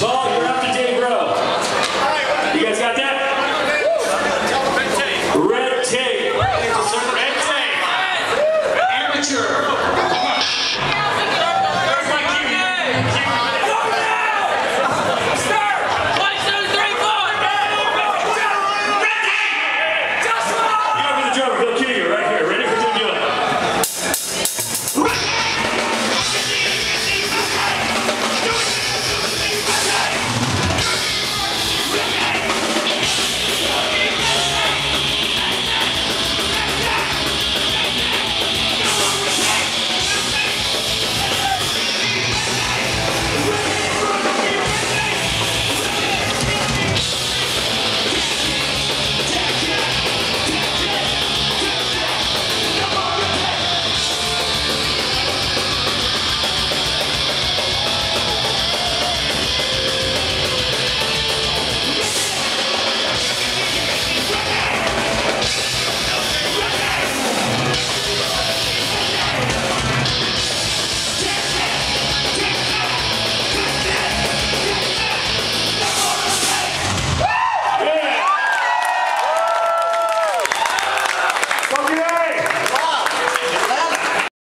Ball